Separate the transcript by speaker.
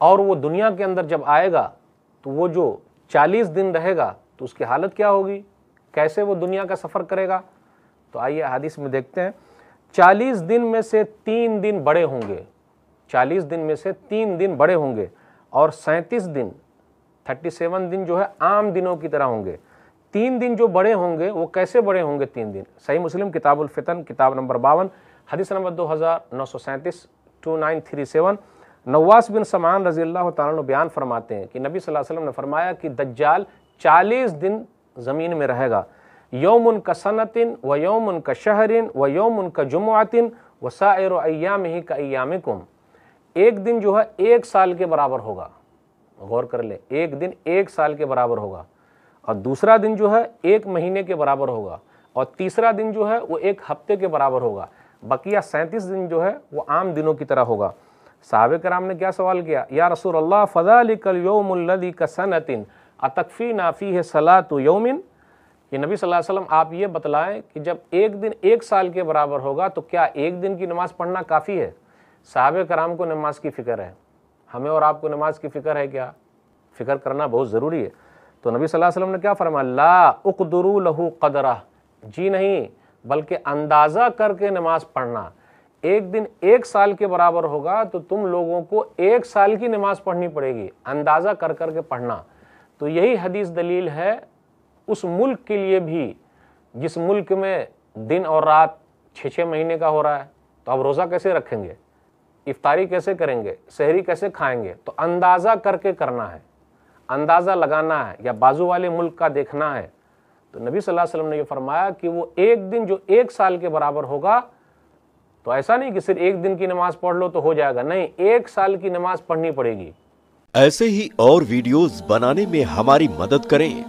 Speaker 1: और वो दुनिया के अंदर जब आएगा तो वो जो चालीस दिन रहेगा तो उसकी हालत क्या होगी? कैसे वो दुनिया का सफ़र करेगा? तो आइए हादिस में देखते हैं। चालीस दिन में से तीन दिन बड़े होंगे। चालीस दिन में से तीन दिन बड़े होंगे और सैंतीस दिन, थर्टी सेवन दिन जो है, आम दिनों की तरह होंगे। तीन दिन जो बड़े होंगे, वो कैसे बड़े होंगे तीन दिन? सही मुस्लिम, किताबुल फितन, किताब नंबर बावन, हदीस नंबर दो हज़ार नौ सौ सैंतीस, टू नाइन थ्री सेवन नवास बिन समान रज़ी अल्लाह तु बयान फरमाते हैं कि नबी सल्लल्लाहु अलैहि वसल्लम ने फरमाया कि दज्जाल चालीस दिन ज़मीन में रहेगा। यौम का सनतिन, व यौम का शहरिन, व यौम का जुमातिन व सायर अयाम ही का अयामिकुम एक दिन जो है, एक साल के बराबर होगा। गौर कर ले, एक दिन एक साल के बराबर होगा। और दूसरा दिन जो है, एक महीने के बराबर होगा। और तीसरा दिन जो है, वो एक हफ़्ते के बराबर होगा। बकिया सैंतीस दिन जो है, वो आम दिनों की तरह होगा। साहब कराम ने क्या सवाल किया? या रसूल अल्लाह फ़ज़ाल कल योमदी का सनतिन अतकफ़ी नाफ़ी है सलात यौमिन? ये नबी सल्लल्लाहु वसल्लम, आप ये बतलाएँ कि जब एक दिन, एक साल के बराबर होगा तो क्या एक दिन की नमाज़ पढ़ना काफ़ी है? साहब कराम को नमाज़ की फ़िक्र है। हमें और आपको नमाज़ की फ़िक्र है क्या? फ़िक्र करना बहुत ज़रूरी है। तो नबी वसल्लम ने क्या फरमाया? ला उकदरू लहू कदरा। जी नहीं, बल्कि अंदाज़ा करके नमाज़ पढ़ना। एक दिन एक साल के बराबर होगा तो तुम लोगों को एक साल की नमाज़ पढ़नी पड़ेगी, अंदाज़ा कर करके पढ़ना। तो यही हदीस दलील है, उस मुल्क के लिए भी, जिस मुल्क में दिन और रात छः छः महीने का हो रहा है तो आप रोज़ा कैसे रखेंगे? इफ्तारी कैसे करेंगे? शहरी कैसे खाएँगे? तो अंदाज़ा करके करना है। अंदाज़ा लगाना है, या बाजू वाले मुल्क का देखना है। तो नबी सल्लल्लाहु अलैहि वसल्लम ने यह फरमाया कि वो एक दिन जो एक साल के बराबर होगा तो ऐसा नहीं कि सिर्फ़ एक दिन की नमाज़ पढ़ लो तो हो जाएगा। नहीं, एक साल की नमाज़ पढ़नी पड़ेगी।
Speaker 2: ऐसे ही और वीडियोस बनाने में हमारी मदद करें।